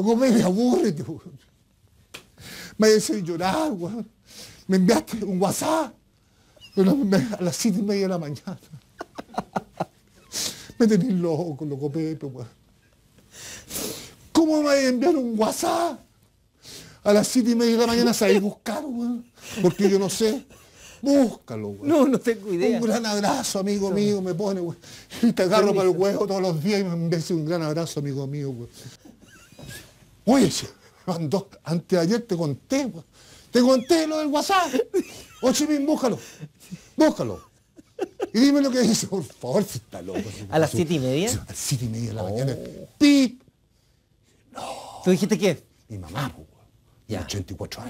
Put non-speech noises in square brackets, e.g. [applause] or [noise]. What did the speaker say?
Loco, Pepe, abúrrete, weón. Me has hecho llorar, weón. Me enviaste un WhatsApp me- a las siete y media de la mañana. Me tenés loco, loco, Pepe, weón. ¿Cómo me vas a enviar un WhatsApp? A las siete y media de la mañana sabéis buscar, weón. Porque yo no sé. Búscalo, weón. No, no tengo idea. Un gran abrazo, amigo mío, me pone. Y te agarro para el huevo todos los días y me envías un gran abrazo, amigo mío. Oye, antes de ayer te conté. Te conté lo del WhatsApp. [laughs] Oye, bien, búscalo. Búscalo. Y dime lo que dice, por favor, si está loco. ¿A las siete y media? Sí, A las siete y media de la mañana. ¡Pip! ¿Tú dijiste qué? Mi mamá, pues, güey. Ya. 84 años.